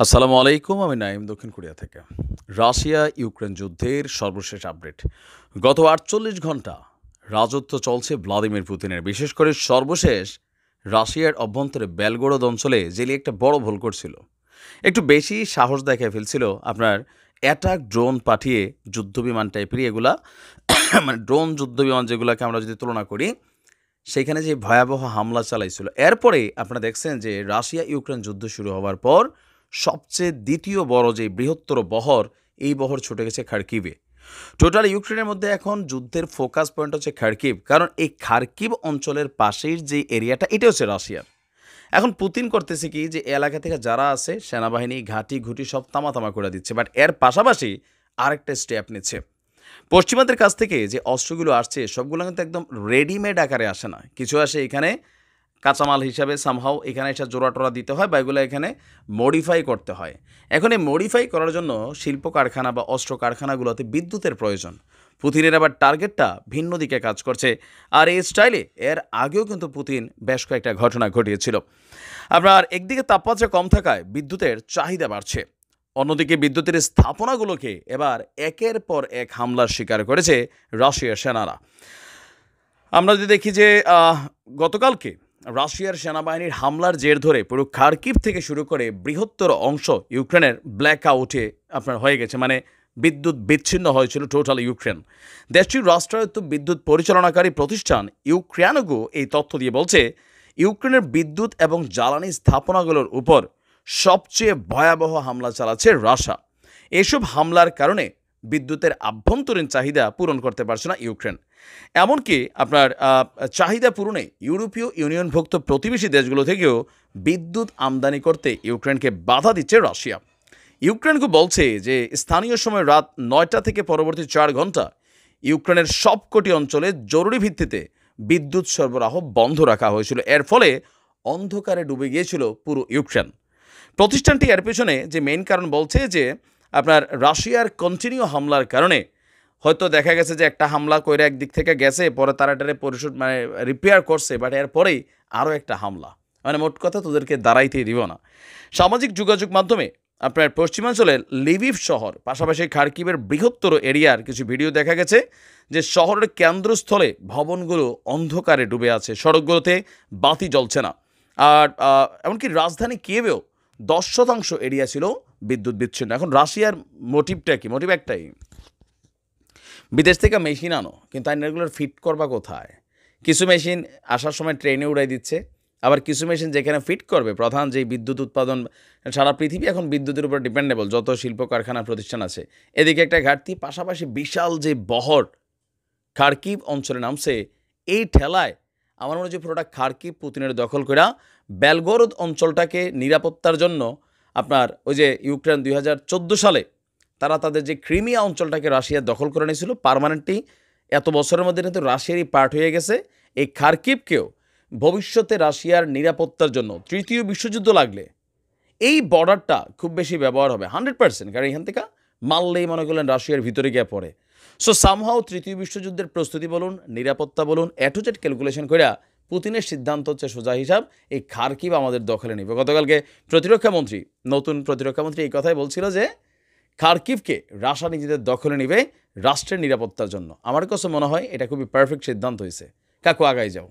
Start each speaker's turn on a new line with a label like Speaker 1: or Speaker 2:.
Speaker 1: আসসালামু আলাইকুম, আমি নাইম দক্ষিণ কোরিয়া থেকে। রাশিয়া ইউক্রেন যুদ্ধের সর্বশেষ আপডেট। গত আটচল্লিশ ঘণ্টা রাজত্ব চলছে ভ্লাদিমির পুতিনের। বিশেষ করে সর্বশেষ রাশিয়ার অভ্যন্তরে বেলগোরদ অঞ্চলে জেলি একটা বড় ভুল করছিল। একটু বেশি সাহস দেখায় ফেলছিল আপনার অ্যাটাক ড্রোন পাঠিয়ে যুদ্ধবিমান টাইপেরই এগুলা। মানে ড্রোন যুদ্ধবিমান যেগুলোকে আমরা যদি তুলনা করি, সেখানে যে ভয়াবহ হামলা চালাইছিল। এরপরে আপনারা দেখছেন যে রাশিয়া ইউক্রেন যুদ্ধ শুরু হওয়ার পর সবচেয়ে দ্বিতীয় বড় যে বৃহত্তর বহর, এই বহর ছুটে গেছে খার্কিবে। টোটাল ইউক্রেনের মধ্যে এখন যুদ্ধের ফোকাস পয়েন্ট হচ্ছে খার্কিব, কারণ এই খার্কিব অঞ্চলের পাশের যে এরিয়াটা এটা হচ্ছে রাশিয়ার। এখন পুতিন করতেছে কি যে এলাকা থেকে যারা আছে, সেনাবাহিনী, ঘাঁটি, ঘুটি সব তামাতামা করে দিচ্ছে বাট এর পাশাপাশি আরেকটা স্টেপ নিচ্ছে। পশ্চিমাদের কাছ থেকে যে অস্ত্রগুলো আসছে, সবগুলো কিন্তু একদম রেডিমেড আকারে আসে না। কিছু আসে এখানে কাঁচামাল হিসাবে সামহাও এখানে এসে জোড়া টোড়া দিতে হয় বা এগুলো এখানে মডিফাই করতে হয়। এখন এই মডিফাই করার জন্য শিল্প কারখানা বা অস্ত্র কারখানাগুলোতে বিদ্যুতের প্রয়োজন। পুতিনের আবার টার্গেটটা ভিন্ন দিকে কাজ করছে। আর এই স্টাইলে এর আগেও কিন্তু পুতিন বেশ কয়েকটা ঘটনা ঘটিয়েছিল। আপনার একদিকে তাপমাত্রা কম থাকায় বিদ্যুতের চাহিদা বাড়ছে। অন্যদিকে বিদ্যুতের স্থাপনাগুলোকে এবার একের পর এক হামলার শিকার করেছে রাশিয়ার সেনারা। আমরা যদি দেখি যে গতকালকে রাশিয়ার সেনাবাহিনীর হামলার জের ধরে পুরো খার্কিভ থেকে শুরু করে বৃহত্তর অংশ ইউক্রেনের ব্ল্যাক আউটে আপনার হয়ে গেছে মানে বিদ্যুৎ বিচ্ছিন্ন হয়েছিল টোটাল ইউক্রেন। দেশটির রাষ্ট্রায়ত্ত বিদ্যুৎ পরিচালনাকারী প্রতিষ্ঠান ইউক্রেনগো এই তথ্য দিয়ে বলছে, ইউক্রেনের বিদ্যুৎ এবং জ্বালানি স্থাপনাগুলোর উপর সবচেয়ে ভয়াবহ হামলা চালাচ্ছে রাশা এসব হামলার কারণে বিদ্যুতের আভ্যন্তরীণ চাহিদা পূরণ করতে পারছে না ইউক্রেন। এমনকি আপনার চাহিদা পূরণে ইউরোপীয় ইউনিয়নভুক্ত প্রতিবেশী দেশগুলো থেকেও বিদ্যুৎ আমদানি করতে ইউক্রেনকে বাধা দিচ্ছে রাশিয়া। ইউক্রেনকে বলছে যে স্থানীয় সময় রাত নয়টা থেকে পরবর্তী চার ঘণ্টা ইউক্রেনের সবকটি অঞ্চলে জরুরি ভিত্তিতে বিদ্যুৎ সরবরাহ বন্ধ রাখা হয়েছিল। এর ফলে অন্ধকারে ডুবে গিয়েছিল পুরো ইউক্রেন। প্রতিষ্ঠানটি এর পেছনে যে মেইন কারণ বলছে যে আপনার রাশিয়ার কন্টিনিউ হামলার কারণে। হয়তো দেখা গেছে যে একটা হামলা করে একদিক থেকে গেছে, পরে তারা এটারে পরিশোধ মানে রিপেয়ার করছে বাট এরপরেই আরও একটা হামলা। মানে মোট কথা তোদেরকে দাঁড়াইতেই দিব না। সামাজিক যোগাযোগ মাধ্যমে আপনার পশ্চিমাঞ্চলের লিভিভ শহর, পাশাপাশি খার্কিবের বৃহত্তর এরিয়ার কিছু ভিডিও দেখা গেছে, যে শহরের কেন্দ্রস্থলে ভবনগুলো অন্ধকারে ডুবে আছে। সড়কগুলোতে বাতি জ্বলছে না। আর এমনকি রাজধানী কিয়েবেও দশ শতাংশ এরিয়া ছিল বিদ্যুৎ বিচ্ছিন্ন। এখন রাশিয়ার মোটিভটা কি? মোটিভ একটাই। বিদেশ থেকে মেশিন আনো, কিন্তু আইন রেগুলার ফিট করবা কোথায়? কিছু মেশিন আসার সময় ট্রেনে উড়াই দিচ্ছে, আবার কিছু মেশিন যেখানে ফিট করবে, প্রধান যেই বিদ্যুৎ উৎপাদন, সারা পৃথিবী এখন বিদ্যুতের উপর ডিপেন্ডেবল যত শিল্প কারখানা প্রতিষ্ঠান আছে। এদিকে একটা ঘাটতি, পাশাপাশি বিশাল যে বহর খার্কিভ অঞ্চলে নামছে, এই ঠেলায় আমার মনে হচ্ছে পুরোটা খার্কিভ পুতিনের দখল করা বেলগরদ অঞ্চলটাকে নিরাপত্তার জন্য আপনার ওই যে ইউক্রেন দুই হাজার চোদ্দ সালে তারা তাদের যে ক্রিমিয়া অঞ্চলটাকে রাশিয়া দখল করে নিয়েছিল, পারমানেন্টলি এত বছরের মধ্যে কিন্তু রাশিয়ারই পার্ট হয়ে গেছে। এই খার্কিভকেও ভবিষ্যতে রাশিয়ার নিরাপত্তার জন্য তৃতীয় বিশ্বযুদ্ধ লাগলে এই বর্ডারটা খুব বেশি ব্যবহার হবে, হান্ড্রেড পার্সেন্ট, কারণ এখান থেকে মারলেই মনে করলেন রাশিয়ার ভিতরে গিয়ে পড়ে। সো সামহাও তৃতীয় বিশ্বযুদ্ধের প্রস্তুতি বলুন, নিরাপত্তা বলুন অ্যাটোজেট ক্যালকুলেশন করে পুতিনের সিদ্ধান্ত হচ্ছে সোজা হিসাব, এই খারকিব আমাদের দখলে নিবে। গতকালকে প্রতিরক্ষা মন্ত্রী, নতুন প্রতিরক্ষা মন্ত্রী এই কথাই বলছিল যে, খারকিবকে রাশা নিজেদের দখলে নিবে রাষ্ট্রের নিরাপত্তার জন্য। আমার কাছে মনে হয় এটা খুবই পারফেক্ট সিদ্ধান্ত হয়েছে। কাকু আগাই যাও।